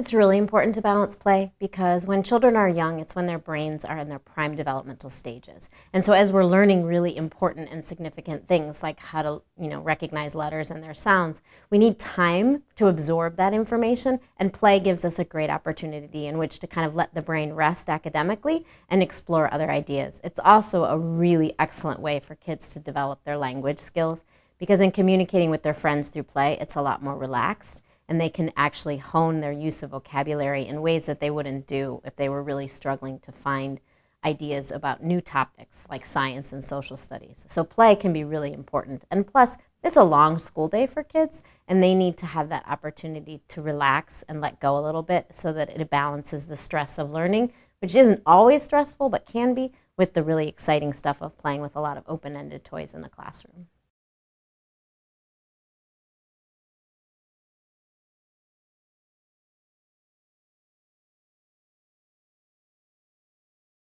It's really important to balance play because when children are young, it's when their brains are in their prime developmental stages. And so as we're learning really important and significant things like how to, you know, recognize letters and their sounds, we need time to absorb that information and play gives us a great opportunity in which to kind of let the brain rest academically and explore other ideas. It's also a really excellent way for kids to develop their language skills because in communicating with their friends through play, it's a lot more relaxed and they can actually hone their use of vocabulary in ways that they wouldn't do if they were really struggling to find ideas about new topics like science and social studies. So play can be really important. And plus, it's a long school day for kids, and they need to have that opportunity to relax and let go a little bit so that it balances the stress of learning, which isn't always stressful but can be, with the really exciting stuff of playing with a lot of open ended toys in the classroom.